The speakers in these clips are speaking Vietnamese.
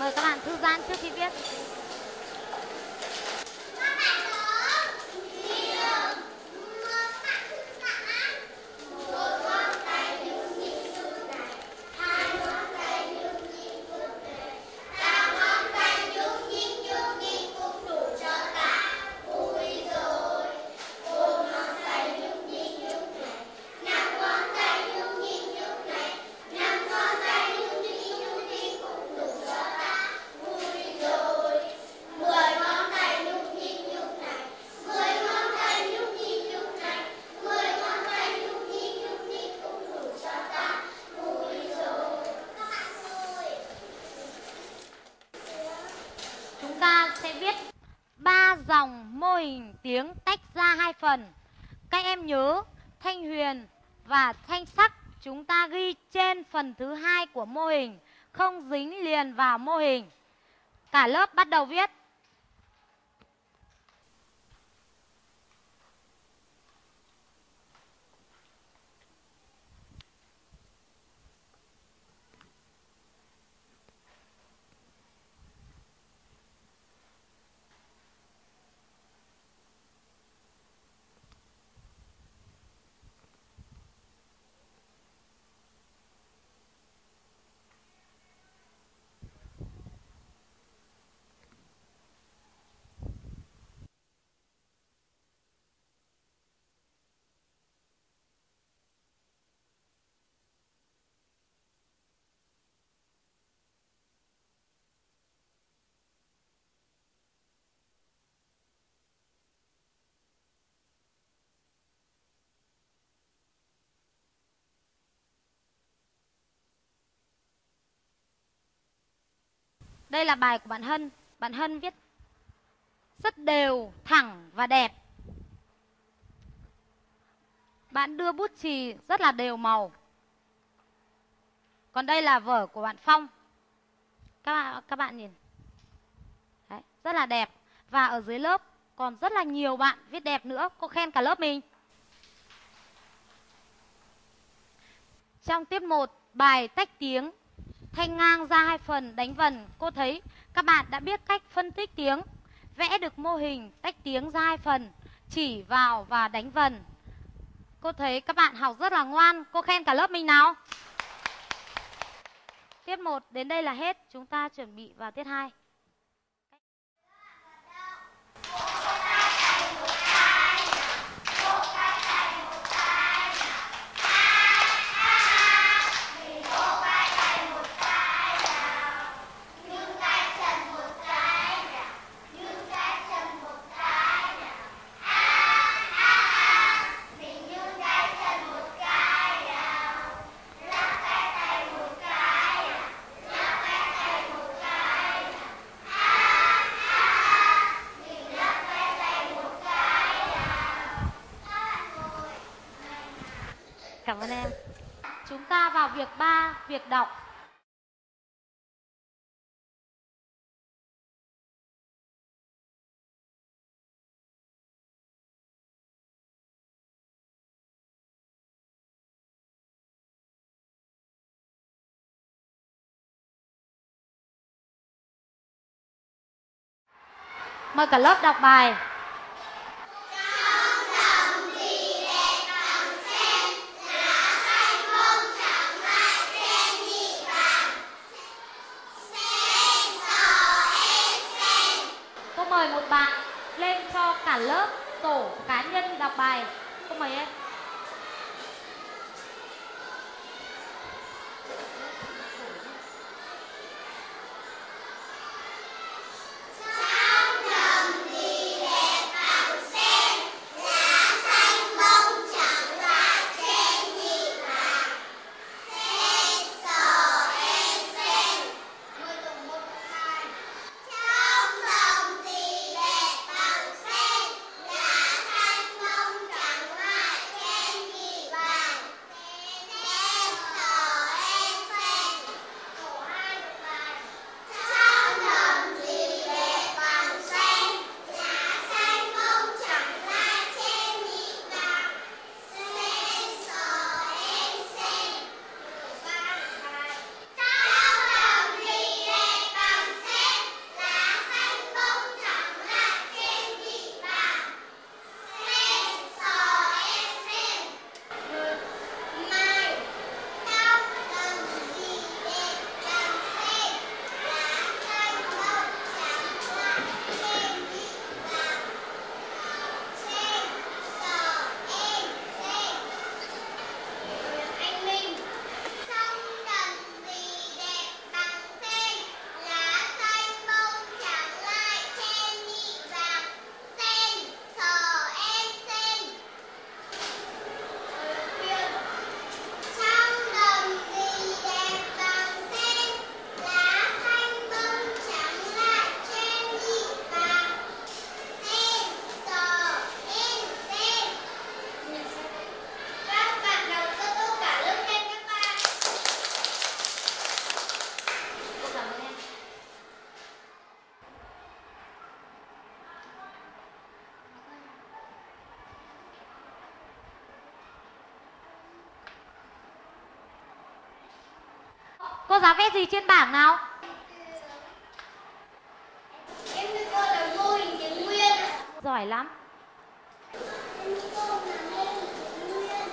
Mời các bạn thư giãn trước khi viết. Tiếng tách ra hai phần. Các em nhớ thanh huyền và thanh sắc chúng ta ghi trên phần thứ hai của mô hình, không dính liền vào mô hình. Cả lớp bắt đầu viết. Đây là bài của bạn Hân. Bạn Hân viết rất đều, thẳng và đẹp. Bạn đưa bút chì rất là đều màu. Còn đây là vở của bạn Phong. Các bạn các bạn nhìn. Đấy, rất là đẹp. Và ở dưới lớp còn rất là nhiều bạn viết đẹp nữa. Cô khen cả lớp mình. Trong tiết 1, bài tách tiếng thanh ngang ra hai phần đánh vần, cô thấy các bạn đã biết cách phân tích tiếng, vẽ được mô hình tách tiếng ra hai phần, chỉ vào và đánh vần. Cô thấy các bạn học rất là ngoan, cô khen cả lớp mình nào. Tiết 1 đến đây là hết, chúng ta chuẩn bị vào tiết 2. Nhún tay chân một cái nào, nhún tay chân một cái nào. A a a, mình nhún tay chân một cái nào. Lắc tay tay một cái nào, lắc tay tay một cái nào. A a a, mình lắc tay tay một cái nào. Các bạn ngồi. Cảm ơn em. Chúng ta vào việc ba, việc đọc. Mời cả lớp đọc bài. Gì trên bảng nào? Em thưa cô là mô hình tiếng Nguyên. Giỏi lắm. Em thưa cô là mô hình tiếng Nguyên.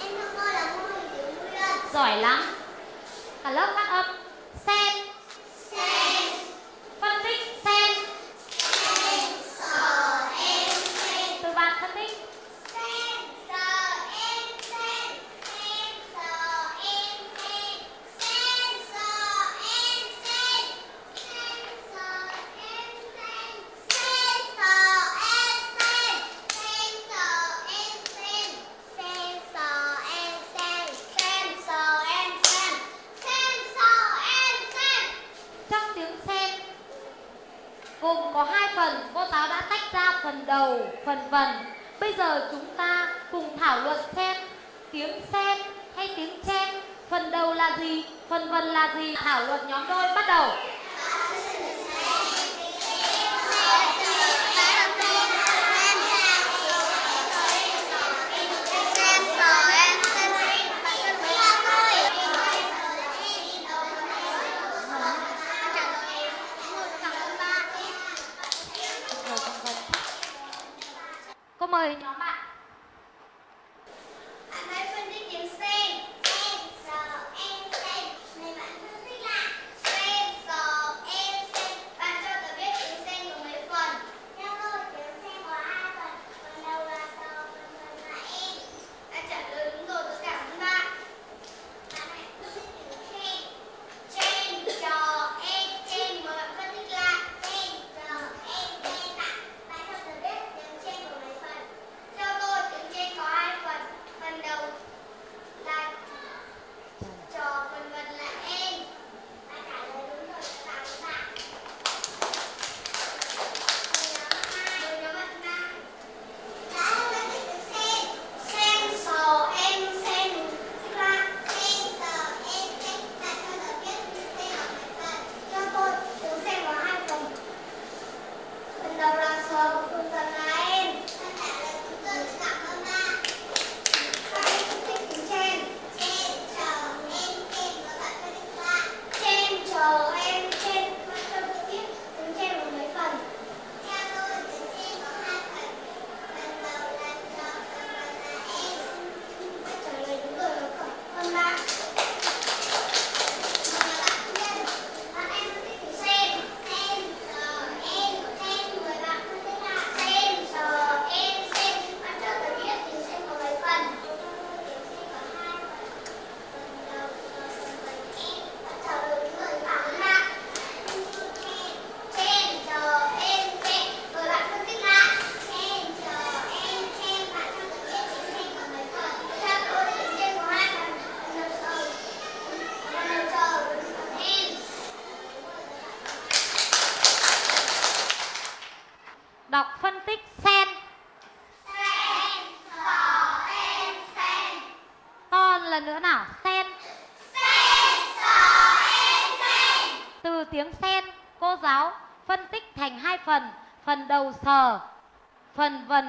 Em thưa cô là mô hình tiếng Nguyên. Giỏi lắm. Cả lớp phát âm. Sen, gồm có hai phần, cô giáo đã tách ra phần đầu, phần vần. Bây giờ chúng ta cùng thảo luận xem tiếng sen hay tiếng chen, phần đầu là gì, phần vần là gì. Thảo luận nhóm đôi bắt đầu.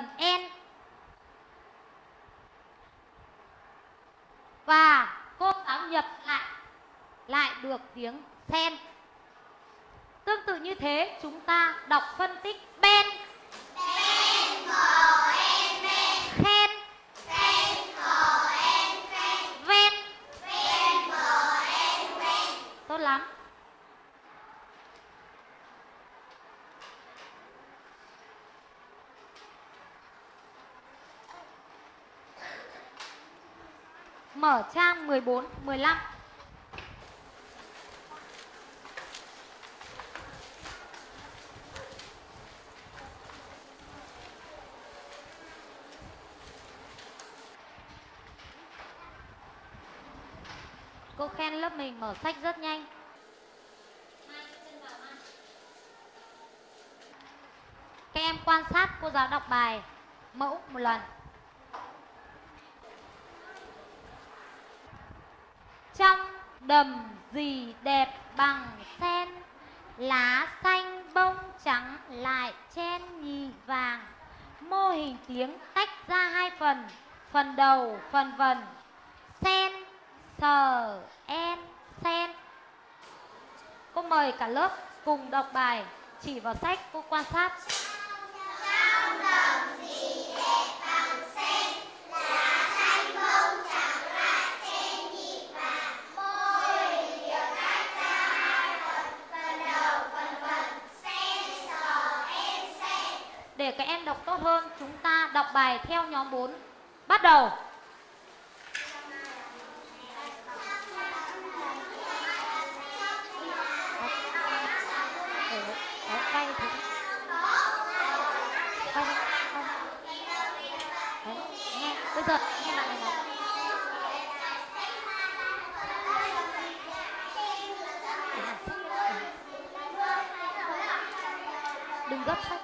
Phần vần en. Và cô giáo nhập lại lại được tiếng sen. Tương tự như thế, chúng ta đọc phân tích ben. Ben, bò, en, ben. Khen. Ben, bò, en, ben. Ven. ven bò, en, ven Tốt lắm. Mở trang 14, 15. Cô khen lớp mình mở sách rất nhanh. Các em quan sát cô giáo đọc bài mẫu một lần. Trong đầm gì đẹp bằng sen Lá xanh bông trắng lại chen nhì vàng. Mô hình tiếng tách ra hai phần Phần đầu, phần vần. Sen, sờ, en, sen. Cô mời cả lớp cùng đọc bài Chỉ vào sách cô quan sát Trong đầm gì đẹp bằng sen, lá xanh bông trắng lại trên nhịp vàng. Môi hình được tách ra hai phần, phần đầu, phần vần, sen, sò, en, sen. Để các em đọc tốt hơn, Chúng ta đọc bài theo nhóm 4 Bắt đầu. Bây giờ nghe bạn này nói đừng gấp sách.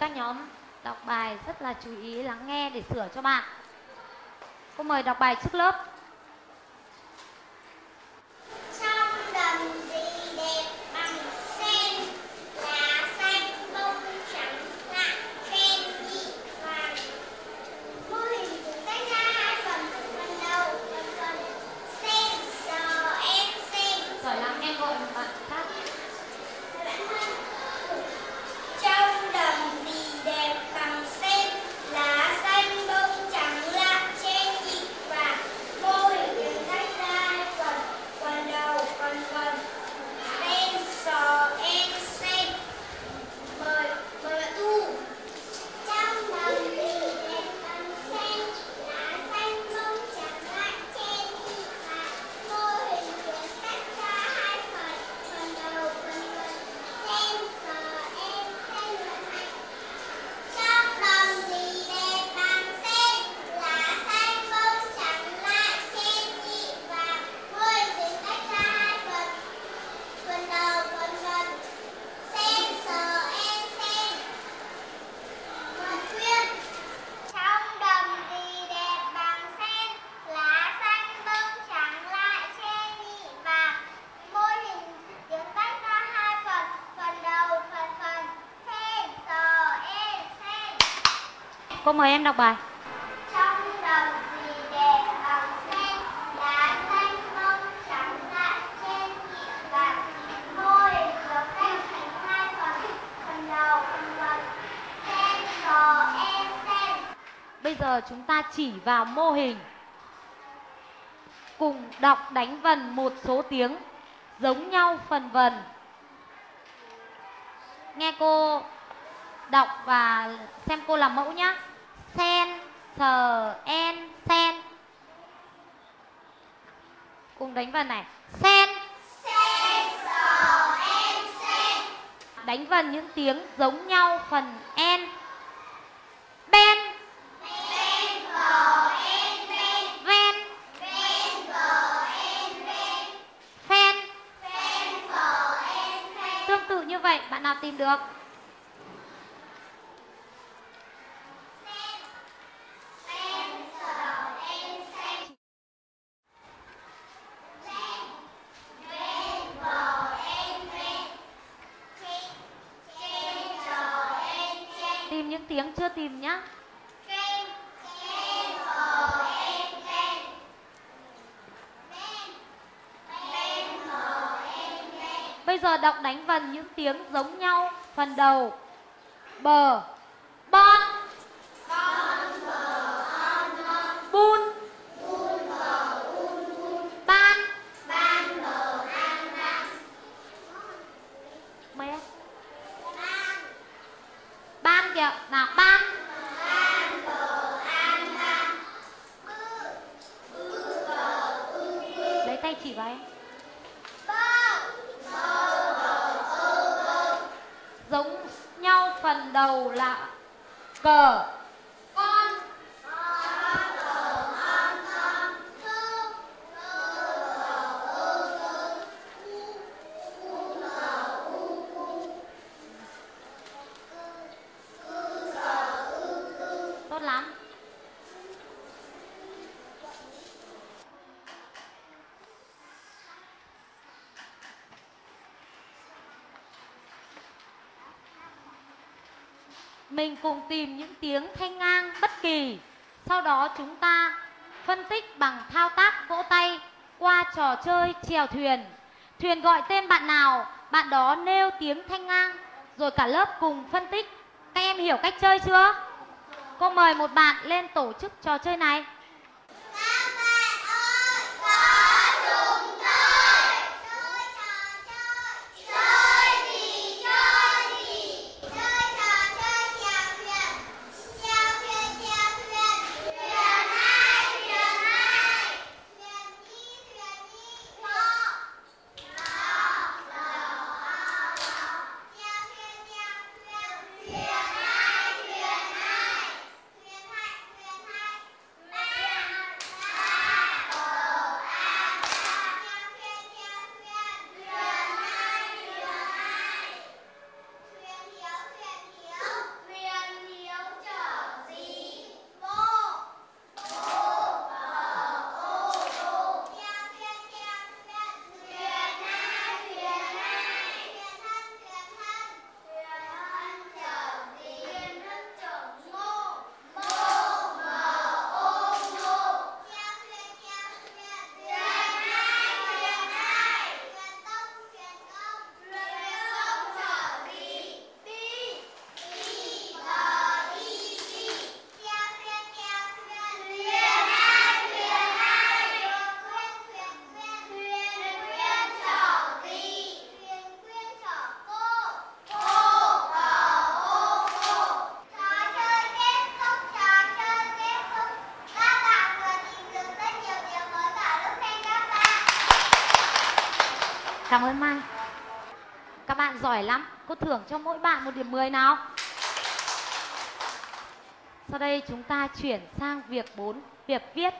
Các nhóm đọc bài rất là chú ý lắng nghe để sửa cho bạn. Cô mời đọc bài trước lớp Trong đầm gì đẹp bằng sen, lá xanh bông trắng lại trên nhị vàng. Mô hình được tách ra hai phần, phần đầu, phần phần, sen, sò, em, sen. giỏi lắm em gọi một bạn khác Trong đầm gì đẹp bằng sen, lá xanh bông trắng lạ trên nhịp vàng. Mô hình được tách ra hai phần, phần đầu, phần phần, sen, sò, em, sen. Mời, mời bạn Thu. Trong đầm gì đẹp bằng sen, lá xanh bông trắng lạ trên nhịp vàng. Mô hình được tách ra hai phần, phần đầu, phần phần, sen, sò, em, sen và hạnh. Trong đầm gì đẹp bằng sen, lá xanh bông trắng lại trên nhị vàng. Môi hình tách ra hai phần, phần đầu, phần phần, sen, sờ, em, sen. Mời Quyên. Trong đầm gì đẹp bằng sen, lá xanh bông trắng lại trên nhị vàng. Môi hình được tách ra hai phần, phần đầu, phần phần, sen, sờ, em, sen cô mời em đọc bài. Trong đầm gì đẹp bằng sen, lá xanh bông trắng lại trên nhị vàng. Môi được tách thành hai phần, phần đầu, phần phần, sen, sò, em, sen. bây giờ chúng ta chỉ vào mô hình. Cùng đọc đánh vần một số tiếng giống nhau phần vần. Nghe cô đọc và xem cô làm mẫu sen sờ en sen. Cùng đánh vần này. Sen. Sen sò en sen. Đánh vần những tiếng giống nhau phần en. Ben. Ben bò en ben. Ven. Ben bò en ben. Phen ben bò en ben. Tương tự như vậy bạn nào tìm được sen sò en sen ben ben bò en ben chen chen sò en chen tìm những tiếng chưa tìm nhá. Ben ben ben bây giờ đọc đánh vần những tiếng giống nhau. Phần đầu. Bờ. Bon. Mình cùng tìm những tiếng thanh ngang bất kỳ. Sau đó chúng ta phân tích bằng thao tác vỗ tay qua trò chơi chèo thuyền. Thuyền gọi tên bạn nào, bạn đó nêu tiếng thanh ngang, rồi cả lớp cùng phân tích. Các em hiểu cách chơi chưa? Cô mời một bạn lên tổ chức trò chơi này Các bạn ơi, có chúng tôi chơi trò chơi. Chơi gì chơi gì? Chơi trò chơi chèo thuyền. Chèo thuyền chèo thuyền. Thuyền hai thuyền hai. Thuyền nhi thuyền nhi. Thọ. Thọ. Thọ. Thọ. Chèo thuyền chèo thuyền. Thuyền hai thuyền hai. Thuyền hai thuyền hai. Ba. Ba. Bồ an ba. Chèo thuyền chèo thuyền. Thuyền hai thuyền hai. Thuyền hiếu thuyền hiếu. Thuyền hiếu chở gì? Vô. Vô. Bò ô tô. Chèo thuyền chèo thuyền. Thuyền hai thuyền hai. Thuyền thân thuyền thân. Thuyền thân chở gì? Thuyền thân chở ngô. Ngô. Bò ô ngô. Chèo thuyền chèo thuyền. Thuyền hai thuyền hai. Thuyền công thuyền công. Thuyền công chở gì? Đi. Đi. Bò đi đi. Chèo thuyền chèo thuyền. Thuyền hai thuyền hai. Thuyền quyên thuyền quyên. Thuyền quyên chở gì? Thuyền quyên chở cô. Cô. Bò ô cô. Trò chơi kết thúc, trò chơi kết thúc. Các bạn vừa tìm được rất nhiều điều mới vào lúc khen các bạn cảm ơn mai. Các bạn giỏi lắm. Cô thưởng cho mỗi bạn một điểm 10 nào. Sau đây chúng ta chuyển sang việc 4 việc viết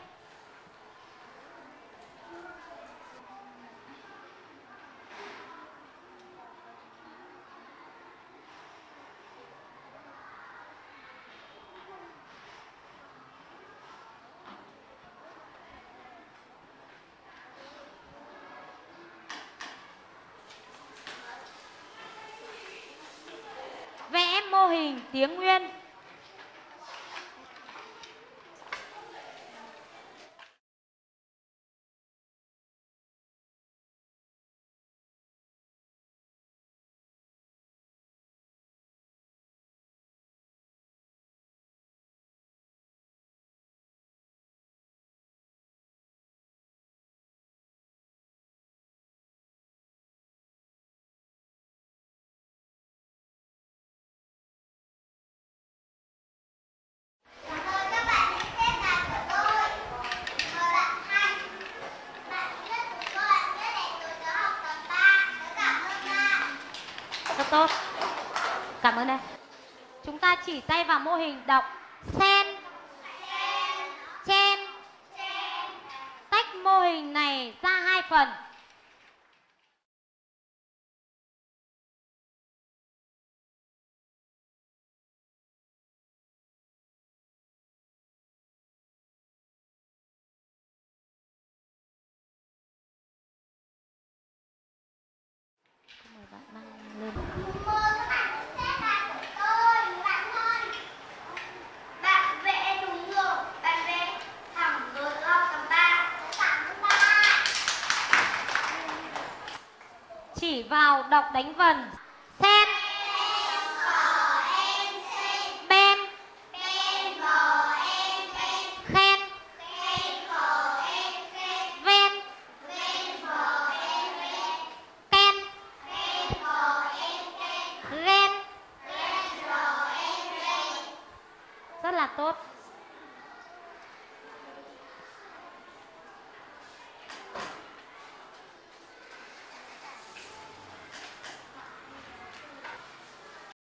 vẽ mô hình tiếng nguyên. tốt. Cảm ơn em. Chúng ta chỉ tay vào mô hình đọc vào đọc đánh vần.